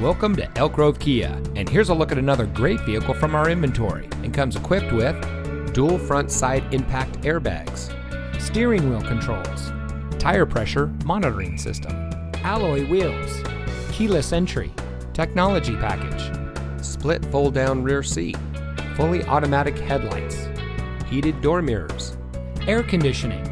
Welcome to Elk Grove Kia, and here's a look at another great vehicle from our inventory and comes equipped with dual front side impact airbags, steering wheel controls, tire pressure monitoring system, alloy wheels, keyless entry, technology package, split fold down rear seat, fully automatic headlights, heated door mirrors, air conditioning.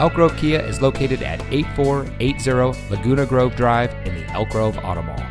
Elk Grove Kia is located at 8480 Laguna Grove Drive in the Elk Grove Auto Mall.